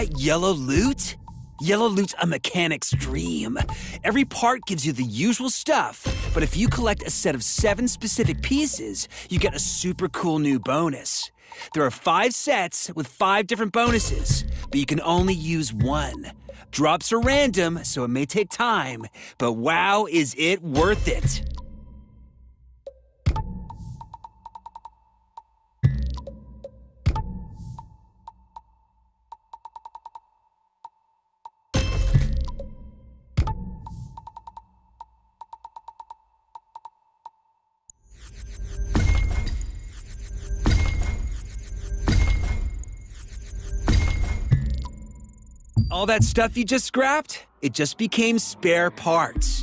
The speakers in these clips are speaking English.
that yellow loot? Yellow loot's a mechanic's dream. Every part gives you the usual stuff, but if you collect a set of seven specific pieces, you get a super cool new bonus. There are five sets with five different bonuses, but you can only use one. Drops are random, so it may take time, but wow, is it worth it! All that stuff you just scrapped, it just became spare parts.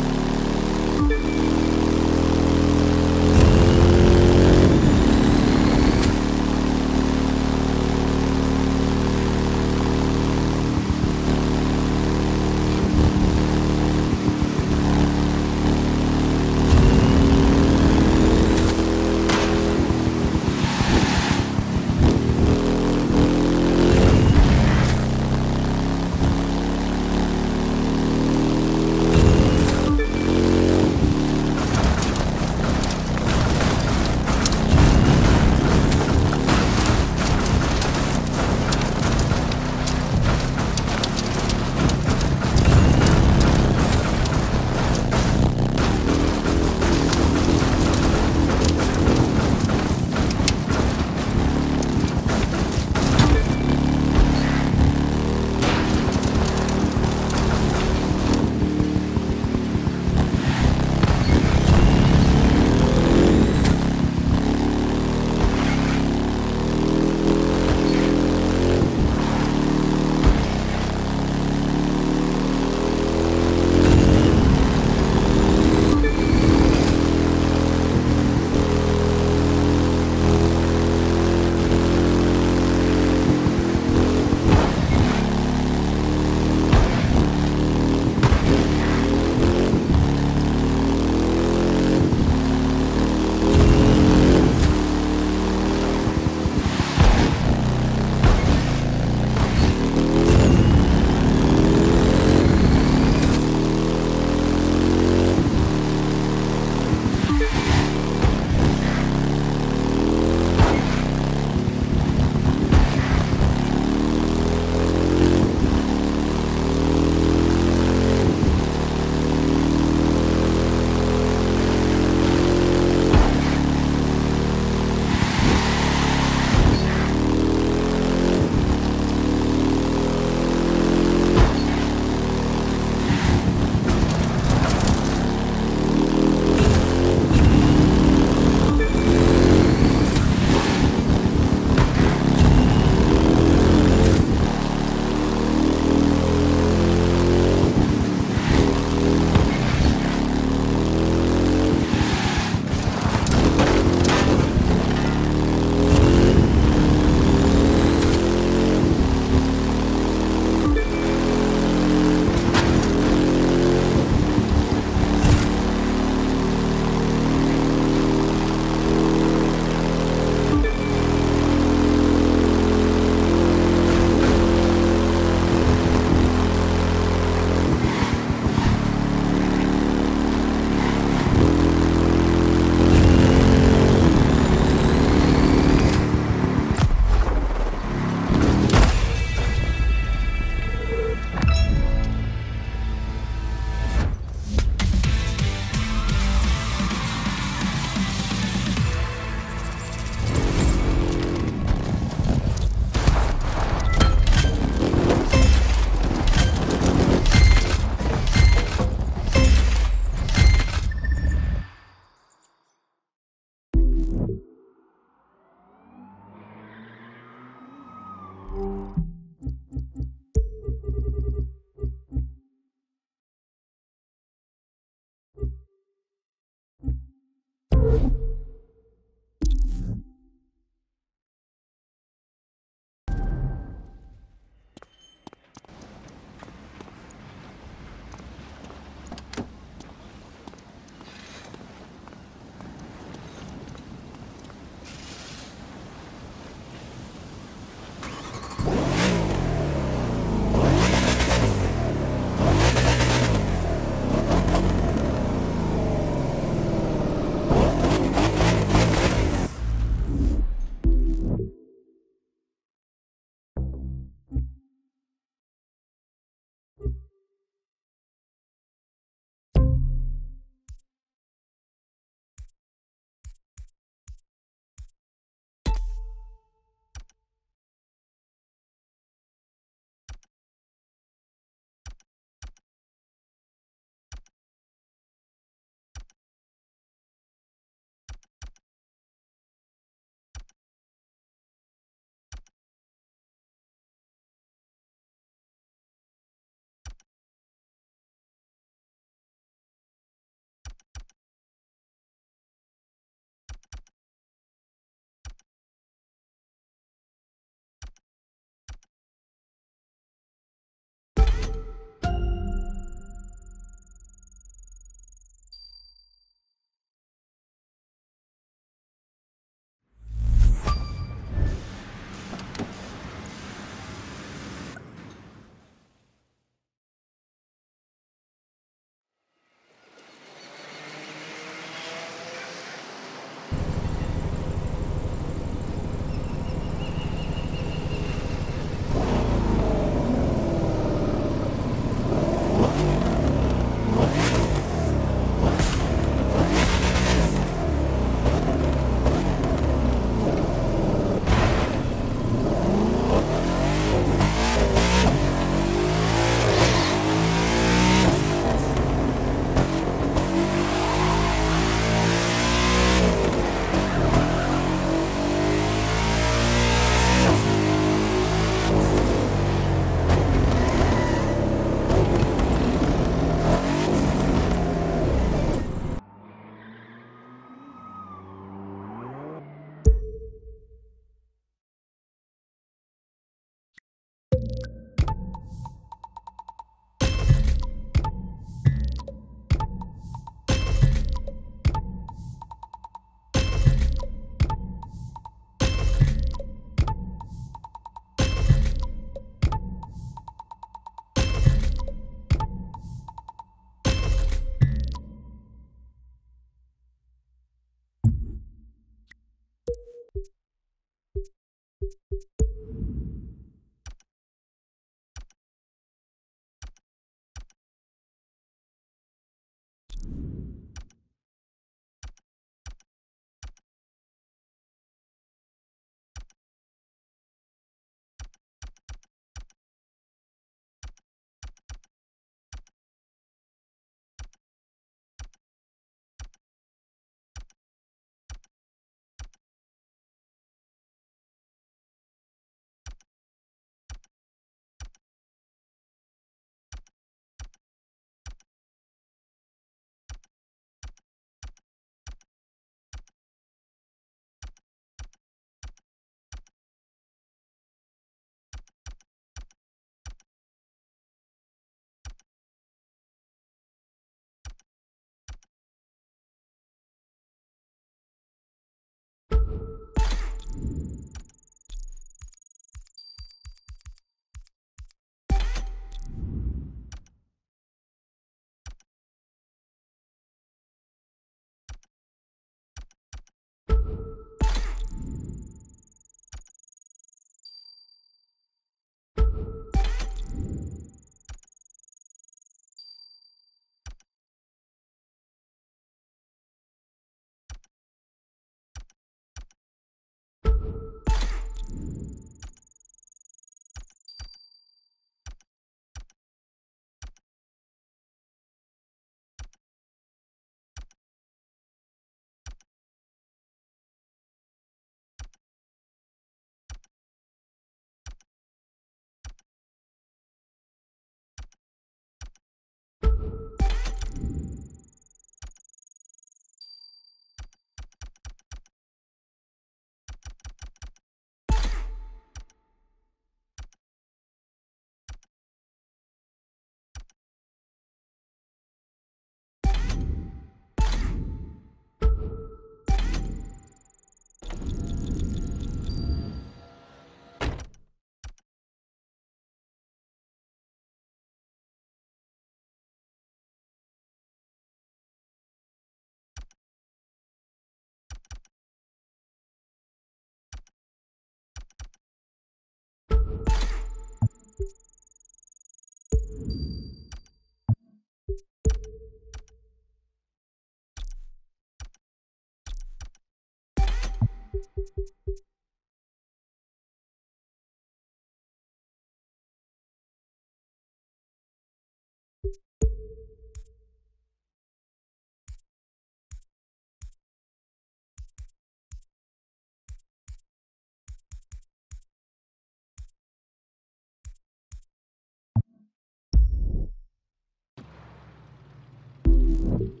You